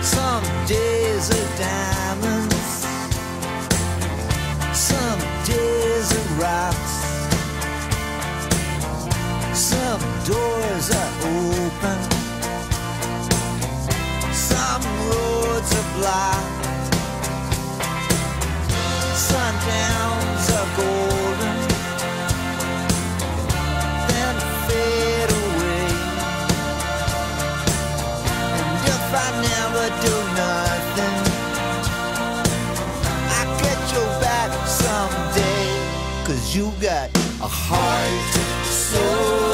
Some days are diamonds, some days are rocks. Some doors are open, some roads are blocked. You got a heart so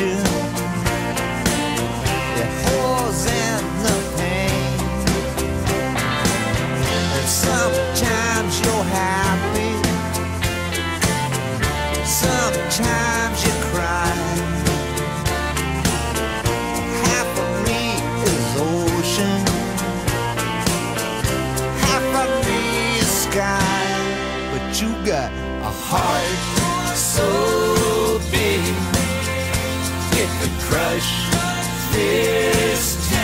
in the pain. And sometimes you're happy. Sometimes you cry. Half of me is ocean, half of me is sky. But you got a heart so big, crush this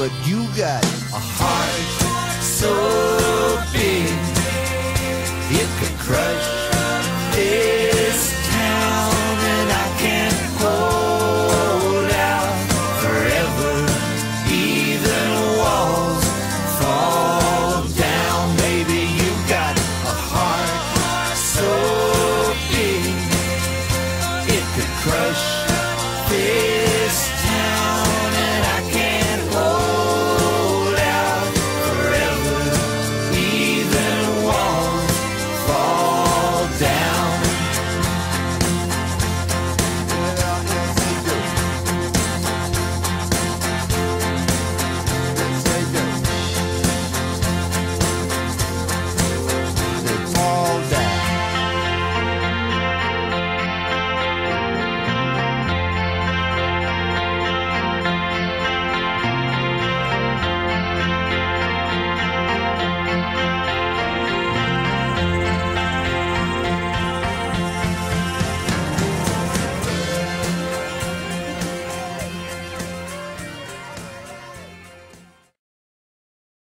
but you got a heart so big it crush